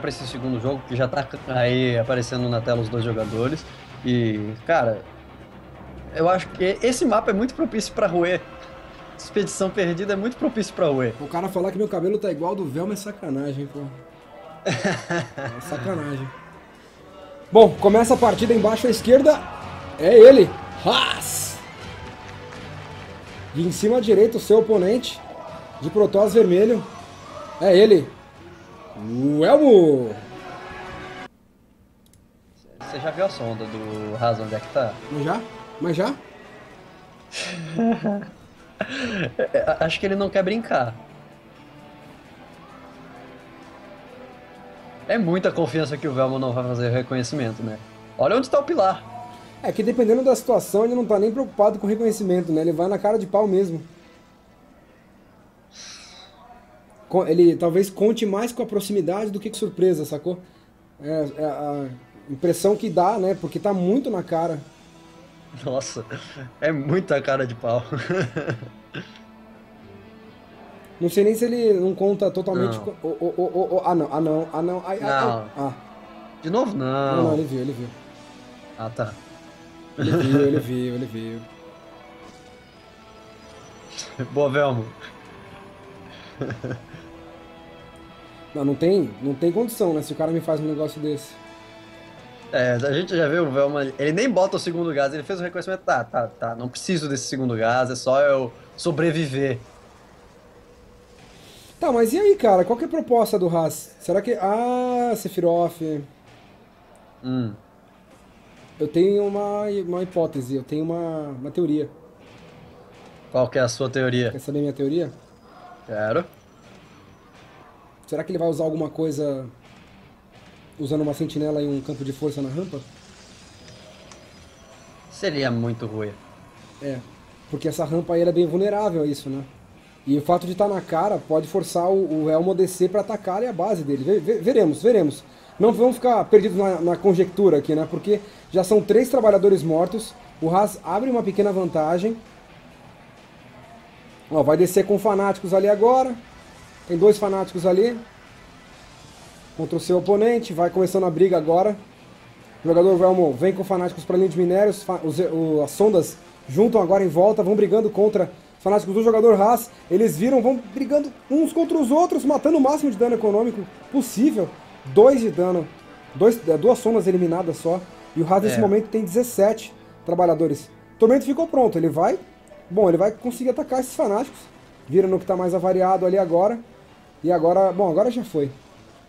para esse segundo jogo, que já tá aí aparecendo na tela os dois jogadores. E, cara, eu acho que esse mapa é muito propício para roer. Expedição Perdida é muito propício pra roer. O cara falar que meu cabelo tá igual do Velma é sacanagem, pô. é sacanagem. Bom, começa a partida embaixo à esquerda. É ele, Haas. E em cima à direita, o seu oponente, de Protoss vermelho. É ele, o Elmo. Você já viu a sonda do Haas onde é que tá? Mas já? Mas já? Acho que ele não quer brincar. É muita confiança que o Velmo não vai fazer reconhecimento, né? Olha onde está o pilar. É que dependendo da situação, ele não tá nem preocupado com reconhecimento, né? Ele vai na cara de pau mesmo. Ele talvez conte mais com a proximidade do que com surpresa, sacou? É, é a impressão que dá, né? Porque tá muito na cara. Nossa, é muita cara de pau. Não sei nem se ele não conta totalmente. Não. Oh, oh, oh, ah, não, ah, não, ah, não. Ai, não. ah. De novo, não. Não, não, ele viu, ele viu. Ah, tá. Ele viu, ele viu, ele viu. Boa, Velmo. Não, não tem, não tem condição, né? Se o cara me faz um negócio desse. É, a gente já viu o Velma, ele nem bota o segundo gás, ele fez o reconhecimento, tá, tá, tá, não preciso desse segundo gás, é só eu sobreviver. Tá, mas e aí, cara, qual que é a proposta do Haas? Será que... Ah, Sephiroth... Hum. Eu tenho uma, uma hipótese, eu tenho uma, uma teoria. Qual que é a sua teoria? Quer saber minha teoria? Quero. Será que ele vai usar alguma coisa usando uma sentinela e um campo de força na rampa? Seria muito ruim. É, porque essa rampa aí era bem vulnerável a isso, né? E o fato de estar tá na cara pode forçar o, o Elmo a descer para atacar a base dele. veremos, veremos. Não vamos ficar perdidos na, na, conjectura aqui, né? Porque já são três trabalhadores mortos. O Haas abre uma pequena vantagem. Ó, vai descer com fanáticos ali agora. Tem dois fanáticos ali contra o seu oponente. Vai começando a briga agora. O jogador Velmo vem com fanáticos para a linha de minérios. Os, o, as sondas juntam agora em volta, vão brigando contra os fanáticos do jogador Haas. Eles viram, vão brigando uns contra os outros, matando o máximo de dano econômico possível. Dois de dano, dois, é, duas sondas eliminadas só. E o Haas é. nesse momento tem 17 trabalhadores. O Tormento ficou pronto, ele vai. Bom, ele vai conseguir atacar esses fanáticos. Vira no que está mais avariado ali agora. E agora, bom, agora já foi.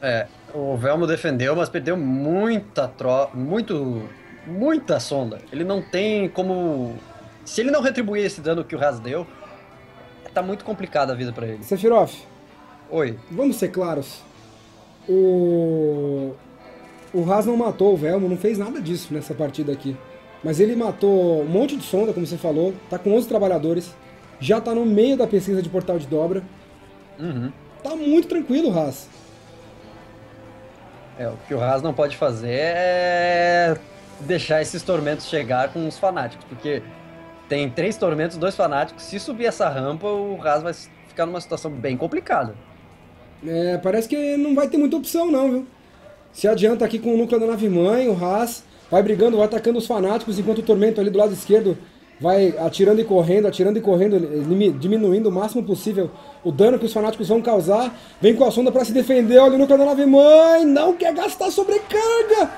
É, o Velmo defendeu, mas perdeu muita tro... muito muita sonda. Ele não tem como se ele não retribuir esse dano que o Raz deu, tá muito complicada a vida para ele. Sephiroth. Oi. Vamos ser claros. O o Raz não matou o Velmo, não fez nada disso nessa partida aqui. Mas ele matou um monte de sonda, como você falou, tá com 11 trabalhadores, já tá no meio da pesquisa de portal de dobra. Uhum. Tá muito tranquilo o Haas. É, o que o Haas não pode fazer é deixar esses tormentos chegar com os fanáticos, porque tem três tormentos, dois fanáticos. Se subir essa rampa, o Haas vai ficar numa situação bem complicada. É, parece que não vai ter muita opção não, viu? Se adianta aqui com o núcleo da nave mãe, o Haas vai brigando, vai atacando os fanáticos, enquanto o tormento ali do lado esquerdo vai atirando e correndo, atirando e correndo, diminuindo o máximo possível o dano que os fanáticos vão causar. Vem com a sonda para se defender, olha no canal nave mãe, não quer gastar sobrecarga.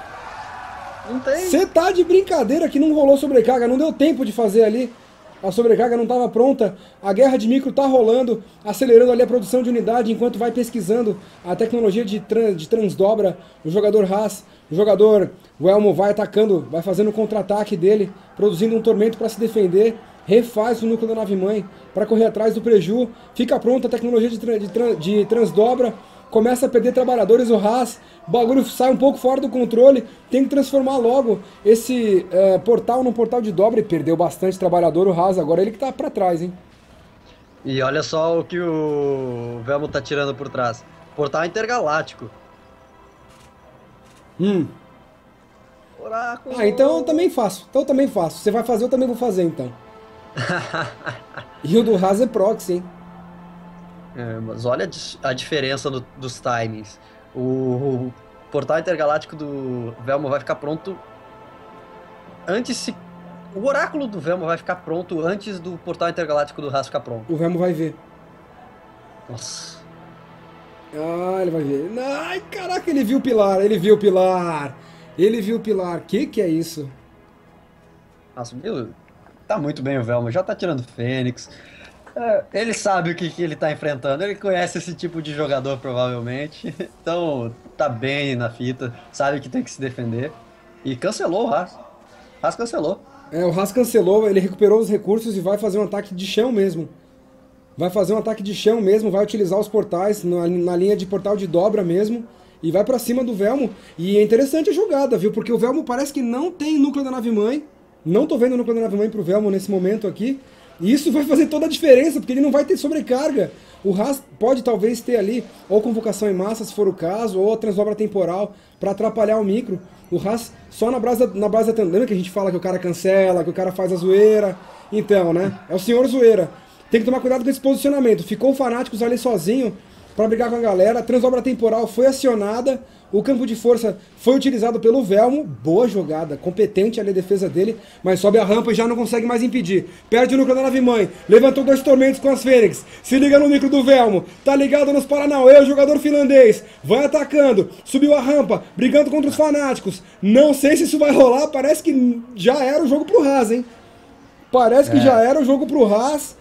Não tem. Você tá de brincadeira que não rolou sobrecarga, não deu tempo de fazer ali. A sobrecarga não estava pronta, a guerra de micro está rolando, acelerando ali a produção de unidade enquanto vai pesquisando a tecnologia de, trans, de transdobra. O jogador Haas, o jogador o Elmo vai atacando, vai fazendo o contra-ataque dele, produzindo um tormento para se defender, refaz o núcleo da nave-mãe para correr atrás do preju, fica pronta a tecnologia de, tra de, de transdobra, começa a perder trabalhadores, o Haas, o bagulho sai um pouco fora do controle, tem que transformar logo esse é, portal num portal de dobra e perdeu bastante trabalhador, o Haas, agora ele que tá para trás, hein. E olha só o que o Velmo tá tirando por trás. Portal intergaláctico. Hum. Oráculo. Ah, então eu também faço. Então eu também faço. Você vai fazer, eu também vou fazer então. e o do Haas é proxy, hein? É, mas olha a diferença do, dos timings. O portal intergaláctico do Velmo vai ficar pronto antes se... O oráculo do Velmo vai ficar pronto antes do portal intergaláctico do Haas ficar pronto. O Velmo vai ver. Nossa. Ah, ele vai ver. Ai, caraca, ele viu o pilar, ele viu o pilar. Ele viu o pilar. Que que é isso? Nossa, meu, tá muito bem o Velmo, já tá tirando Fênix. É, ele sabe o que, que ele tá enfrentando, ele conhece esse tipo de jogador provavelmente. Então tá bem na fita, sabe que tem que se defender. E cancelou o Haas. Haas cancelou. É, o Haas cancelou, ele recuperou os recursos e vai fazer um ataque de chão mesmo. Vai fazer um ataque de chão mesmo, vai utilizar os portais na, na linha de portal de dobra mesmo. E vai para cima do Velmo. E é interessante a jogada, viu? Porque o Velmo parece que não tem núcleo da nave mãe. Não tô vendo núcleo da nave mãe pro Velmo nesse momento aqui. E isso vai fazer toda a diferença, porque ele não vai ter sobrecarga. O Haas pode talvez ter ali ou convocação em massa, se for o caso, ou a transobra temporal para atrapalhar o micro. O Haas só na base, na da Lembra que a gente fala que o cara cancela, que o cara faz a zoeira? Então, né? É o senhor zoeira. Tem que tomar cuidado com esse posicionamento. Ficou o Fanáticos ali sozinho para brigar com a galera. Transobra temporal foi acionada. O campo de força foi utilizado pelo Velmo. Boa jogada, competente ali a defesa dele. Mas sobe a rampa e já não consegue mais impedir. Perde o núcleo da nave mãe. Levantou dois tormentos com as Fênix. Se liga no micro do Velmo. Tá ligado nos Paranauê, o jogador finlandês. Vai atacando. Subiu a rampa, brigando contra os fanáticos. Não sei se isso vai rolar. Parece que já era o jogo pro Haas, hein? Parece que é. já era o jogo pro Haas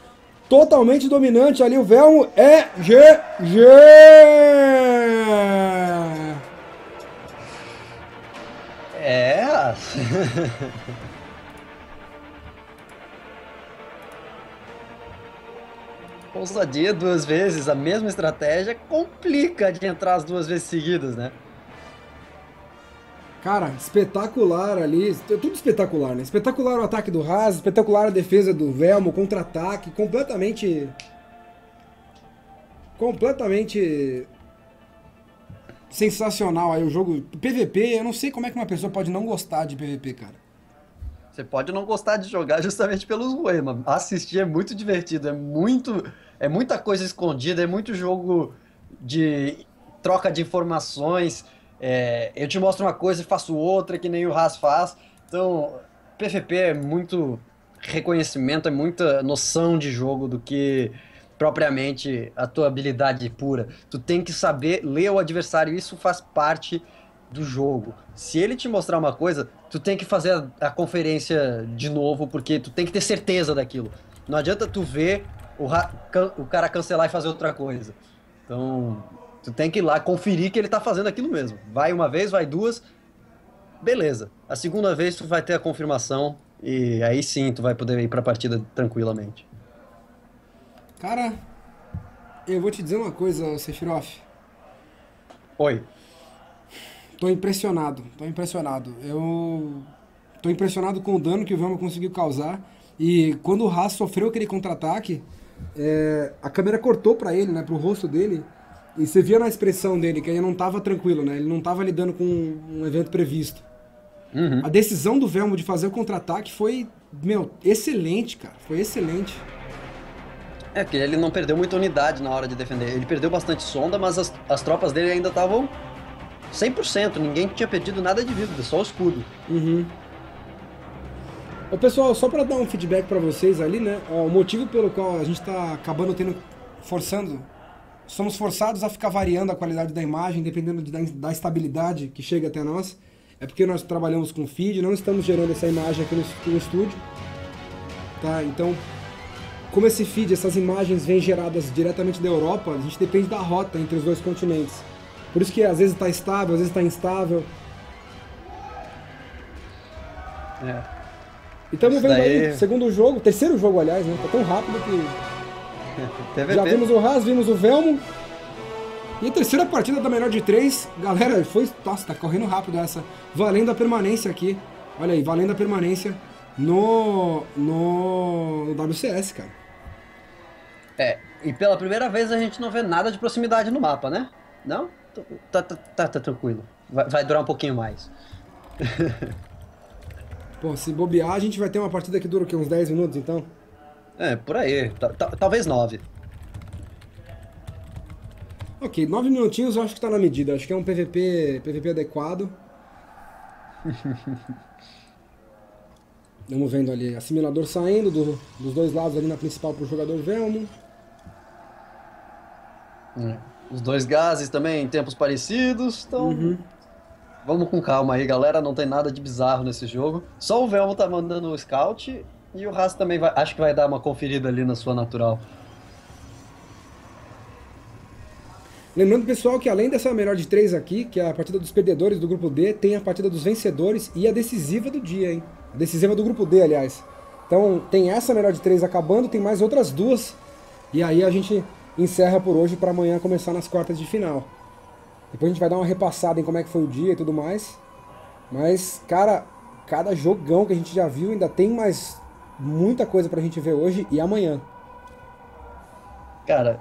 totalmente dominante ali. O Velmo é GG! É. Ousadia duas vezes, a mesma estratégia, complica de entrar as duas vezes seguidas, né? Cara, espetacular ali, tudo espetacular, né? Espetacular o ataque do Haas, espetacular a defesa do Velmo, contra-ataque, completamente... Completamente sensacional aí o jogo. PVP, eu não sei como é que uma pessoa pode não gostar de PVP, cara. Você pode não gostar de jogar justamente pelos ruins, mas assistir é muito divertido, é muito, é muita coisa escondida, é muito jogo de troca de informações. É, eu te mostro uma coisa e faço outra que nem o Haas faz. Então, PVP é muito reconhecimento, é muita noção de jogo do que propriamente a tua habilidade pura. Tu tem que saber ler o adversário, isso faz parte do jogo. Se ele te mostrar uma coisa, tu tem que fazer a, a conferência de novo, porque tu tem que ter certeza daquilo. Não adianta tu ver o, o cara cancelar e fazer outra coisa. Então, tu tem que ir lá conferir que ele tá fazendo aquilo mesmo. Vai uma vez, vai duas, beleza. A segunda vez tu vai ter a confirmação e aí sim tu vai poder ir pra partida tranquilamente. Cara, eu vou te dizer uma coisa, Sephiroth. Oi. Tô impressionado, tô impressionado. Eu tô impressionado com o dano que o Velma conseguiu causar. E quando o Haas sofreu aquele contra-ataque, é, a câmera cortou para ele, né, pro rosto dele. E você via na expressão dele que ele não tava tranquilo, né? Ele não tava lidando com um evento previsto. Uhum. A decisão do Velmo de fazer o contra-ataque foi, meu, excelente, cara. Foi excelente. É, porque ele não perdeu muita unidade na hora de defender. Ele perdeu bastante sonda, mas as, as tropas dele ainda estavam 100%. Ninguém tinha perdido nada de vida, só o escudo. Uhum. Ô, pessoal, só para dar um feedback para vocês ali, né? Ó, o motivo pelo qual a gente está acabando tendo, forçando, somos forçados a ficar variando a qualidade da imagem, dependendo de, da, da estabilidade que chega até nós, é porque nós trabalhamos com feed, não estamos gerando essa imagem aqui no, no estúdio. Tá? Então, como esse feed, essas imagens vêm geradas diretamente da Europa, a gente depende da rota entre os dois continentes. Por isso que às vezes está estável, às vezes está instável. É. E estamos vendo daí... aí, segundo jogo, terceiro jogo, aliás, né? Tá tão rápido que. Já vimos o Haas, vimos o Velmo. E a terceira partida da melhor de três, galera, foi. Nossa, tá correndo rápido essa. Valendo a permanência aqui. Olha aí, valendo a permanência no, no, no WCS, cara. É, e pela primeira vez a gente não vê nada de proximidade no mapa, né? Não? Tá, tá, tá, tá tranquilo. Vai, vai, durar um pouquinho mais. Pô, se bobear, a gente vai ter uma partida que dura o quê? Uns 10 minutos, então? É, por aí. Talvez 9. Ok, nove minutinhos eu acho que tá na medida. Acho que é um PVP, PVP adequado. Vamos vendo ali, assimilador saindo do, dos dois lados ali na principal pro jogador Velmo. É. Os dois gases também em tempos parecidos, então. Uhum. Vamos com calma aí, galera. Não tem nada de bizarro nesse jogo. Só o Velmo tá mandando o scout e o Haas também vai, acho que vai dar uma conferida ali na sua natural. Lembrando, pessoal, que além dessa melhor de três aqui, que é a partida dos perdedores do grupo D, tem a partida dos vencedores e a decisiva do dia, hein? A decisiva do grupo D, aliás. Então, tem essa melhor de três acabando, tem mais outras duas. E aí a gente encerra por hoje para amanhã começar nas quartas de final. Depois a gente vai dar uma repassada em como é que foi o dia e tudo mais. Mas, cara, cada jogão que a gente já viu ainda tem mais muita coisa pra gente ver hoje e amanhã. Cara,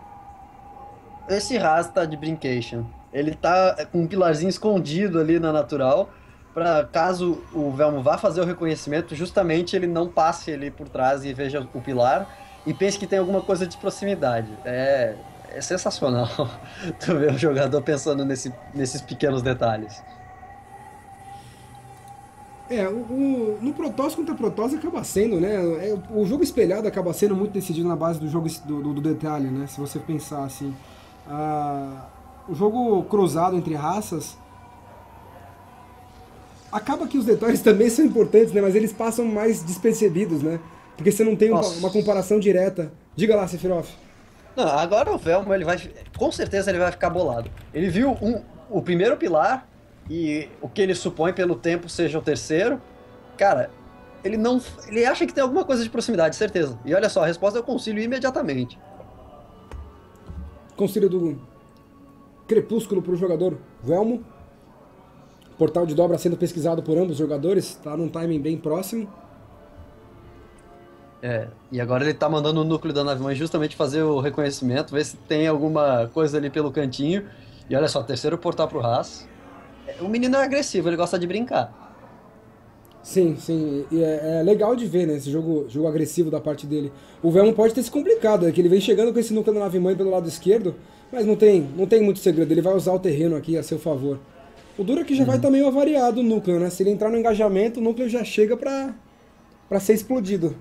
esse rasta de Brincation, ele tá com um pilarzinho escondido ali na natural, para caso o Velmo vá fazer o reconhecimento, justamente ele não passe ali por trás e veja o pilar e pense que tem alguma coisa de proximidade. É, é sensacional tu ver o jogador pensando nesse, nesses pequenos detalhes. É, o, o, no Protoss contra Protoss acaba sendo, né? É, o jogo espelhado acaba sendo muito decidido na base do jogo do, do, detalhe, né? Se você pensar assim. Ah, o jogo cruzado entre raças acaba que os detalhes também são importantes, né? Mas eles passam mais despercebidos, né? Porque você não tem uma, uma, comparação direta. Diga lá, Sephiroth. Não, agora o Velmo, ele vai. Com certeza ele vai ficar bolado. Ele viu um, o primeiro pilar e o que ele supõe pelo tempo seja o terceiro. Cara, ele não. Ele acha que tem alguma coisa de proximidade, certeza. E olha só, a resposta eu concilio imediatamente. Concílio do Crepúsculo para o jogador Velmo. Portal de dobra sendo pesquisado por ambos os jogadores, está num timing bem próximo. É, e agora ele tá mandando o núcleo da nave mãe justamente fazer o reconhecimento, ver se tem alguma coisa ali pelo cantinho. E olha só, terceiro portal pro Haas. O menino é agressivo, ele gosta de brincar. Sim, sim. E é, é, legal de ver, né? Esse jogo, jogo agressivo da parte dele. O Velmo pode ter se complicado, é que ele vem chegando com esse núcleo da nave mãe pelo lado esquerdo, mas não tem, não tem muito segredo. Ele vai usar o terreno aqui a seu favor. O duro é que já uhum. vai estar tá meio avariado o núcleo, né? Se ele entrar no engajamento, o núcleo já chega pra, pra ser explodido.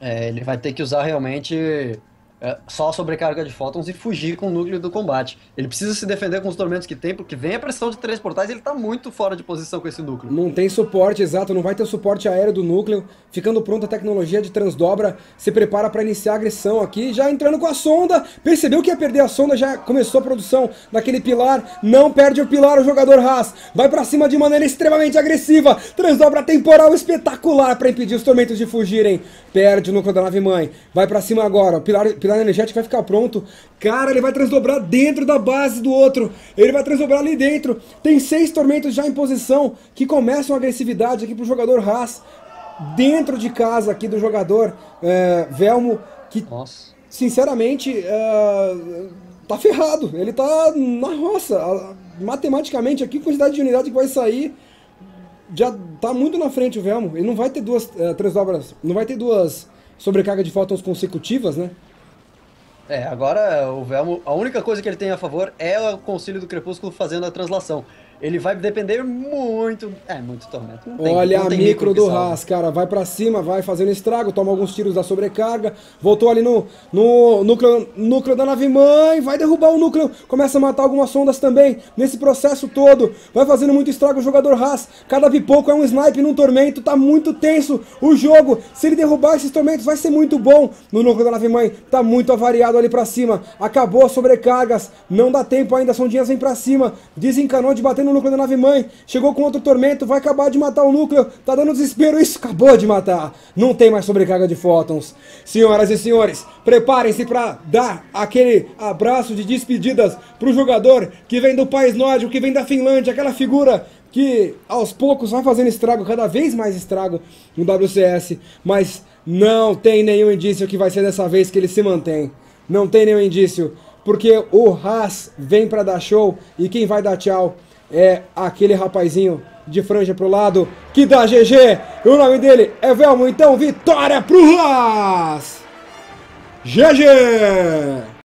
É, ele vai ter que usar realmente é, só sobrecarga de fótons e fugir com o núcleo do combate. Ele precisa se defender com os tormentos que tem, porque vem a pressão de três portais e ele tá muito fora de posição com esse núcleo. Não tem suporte, exato, não vai ter suporte aéreo do núcleo. Ficando pronta a tecnologia de transdobra, se prepara para iniciar a agressão aqui, já entrando com a sonda, percebeu que ia perder a sonda, já começou a produção daquele pilar, não perde o pilar o jogador Haas, vai para cima de maneira extremamente agressiva, transdobra temporal espetacular para impedir os tormentos de fugirem, perde o núcleo da nave mãe, vai para cima agora, o pilar, pilar energético vai ficar pronto, cara, ele vai transdobrar dentro da base do outro, ele vai transdobrar ali dentro, tem seis tormentos já em posição, que começam a agressividade aqui pro jogador Haas, dentro de casa aqui do jogador é, Velmo, que Nossa. sinceramente é, tá ferrado. Ele tá na roça. Matematicamente, aqui, a quantidade de unidade que vai sair já tá muito na frente o Velmo. Ele não vai ter duas, é, três obras, não vai ter duas sobrecarga de fótons consecutivas, né? É, agora o Velmo, a única coisa que ele tem a favor é o Concílio do Crepúsculo fazendo a translação ele vai depender muito. É, muito tormento. Tem, Olha a micro do Haas, cara. Vai para cima, vai fazendo estrago, toma alguns tiros da sobrecarga. Voltou ali no, no núcleo, núcleo da nave mãe. Vai derrubar o núcleo. Começa a matar algumas sondas também. Nesse processo todo. Vai fazendo muito estrago o jogador Haas. Cada pipoco é um snipe num tormento. Tá muito tenso o jogo. Se ele derrubar esses tormentos, vai ser muito bom. No núcleo da nave mãe. Tá muito avariado ali para cima. Acabou as sobrecargas. Não dá tempo ainda. Sondinhas vem para cima. Desencanou de bater no núcleo da nave mãe, chegou com outro tormento, vai acabar de matar o núcleo, tá dando desespero, isso acabou de matar. Não tem mais sobrecarga de fótons. Senhoras e senhores, preparem-se para dar aquele abraço de despedidas pro jogador que vem do país nórdico, que vem da Finlândia, aquela figura que aos poucos vai fazendo estrago, cada vez mais estrago no WCS, mas não tem nenhum indício que vai ser dessa vez que ele se mantém. Não tem nenhum indício, porque o Haas vem para dar show e quem vai dar tchau é aquele rapazinho de franja pro lado que dá GG. O nome dele é Velmo, então vitória pro Haas! GG!